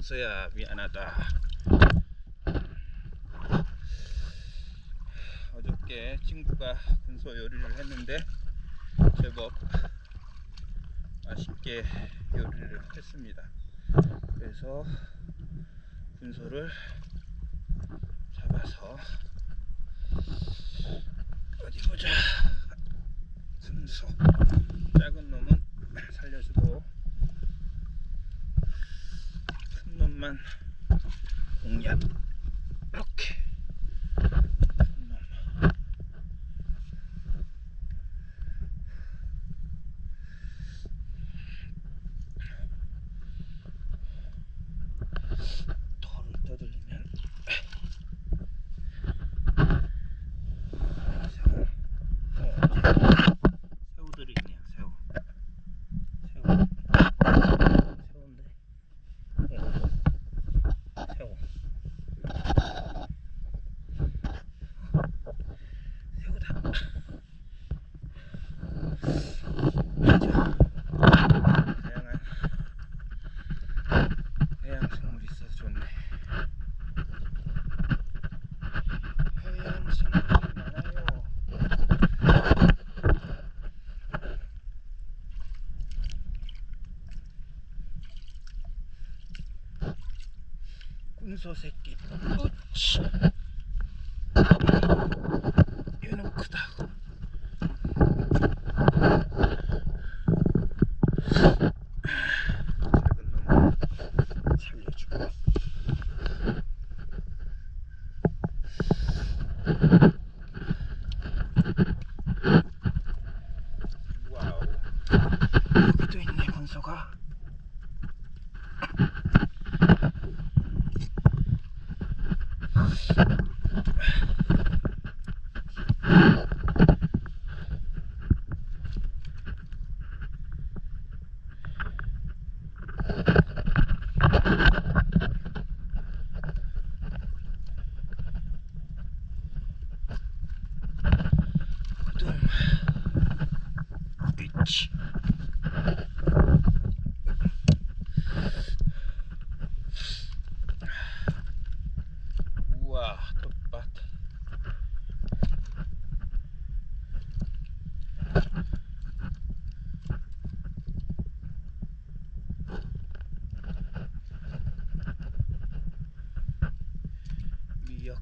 군서야 미안하다 어저께 친구가 군소 요리를 했는데 제법 맛있게 요리를 했습니다 그래서 군소를 잡아서 어디 보자 군소 작은 놈은 살려주고 큰 놈만 공략. 이렇게 큰 놈. 털을 떠들리면 새우 어, 새우들이 있네요 새우 새우 새우인데 어, 새우 새우다 자, 다양한 해양 생물이 있어서 좋네 해양 생물이 많아요 군소 새끼 으치 얘는 크다 작은 놈 살려주고 와우 여기도 있네 군소가 좀 있지. 우와 텃밭 미역.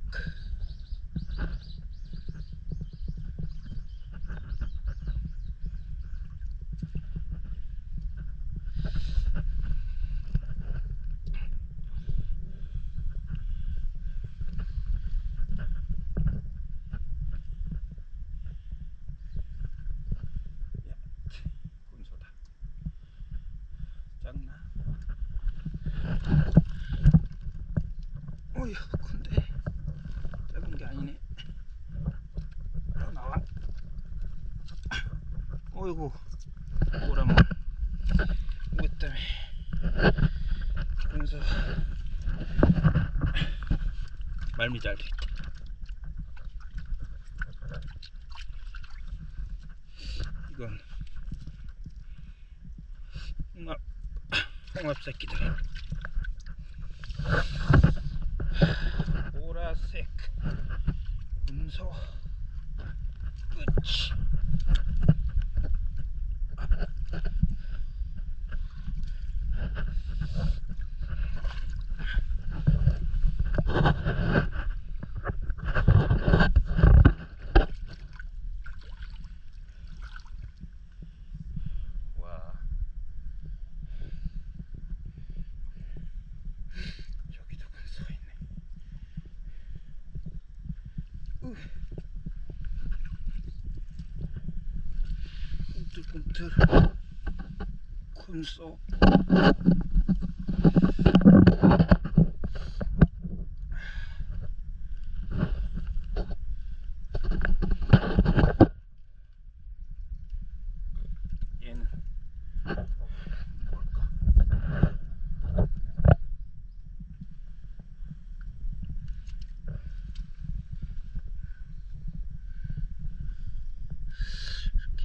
야, 군소다. 작나? 어휴, 큰데. 작은 게 아니네. 어, 나와. 어이구, 오라물. 이것 때문에. 군소. 말미잘도 있다. 이건 홍합 홍합 새끼들 보라색 군소 끝이 와 저기도 군소 있네 으. 꿈틀꿈틀 군소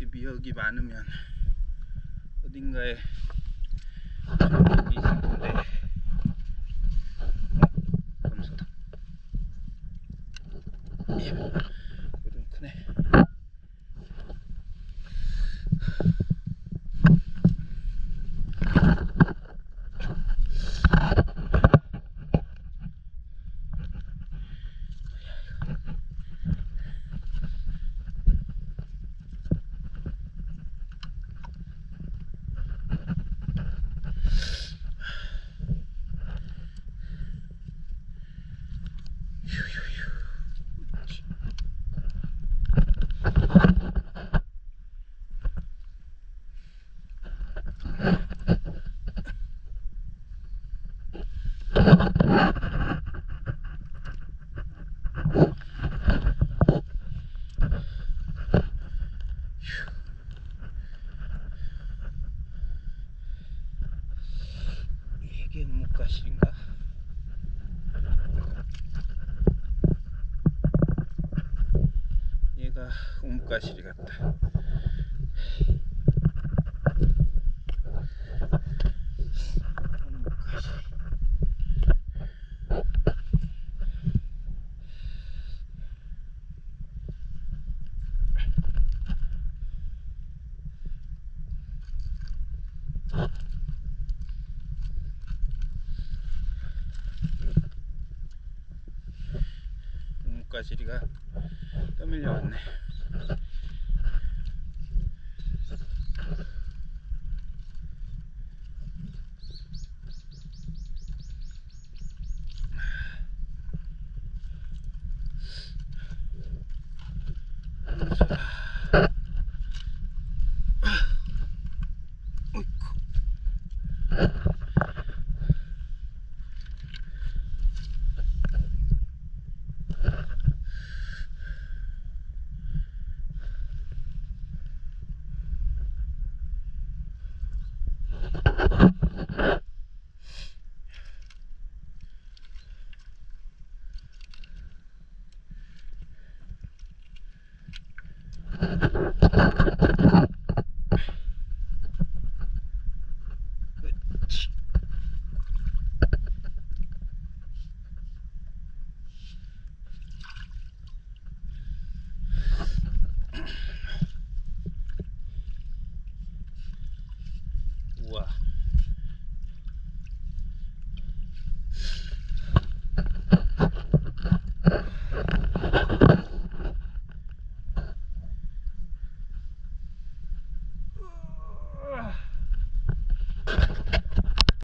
이렇게 미역이 많으면 어딘가에 저기 있었는데 어? 검소다 이야 그좀 크네 이게 목가시인가? 우뭇가시리 같다. 우뭇가시. 우뭇가시리가 떠밀려 왔네.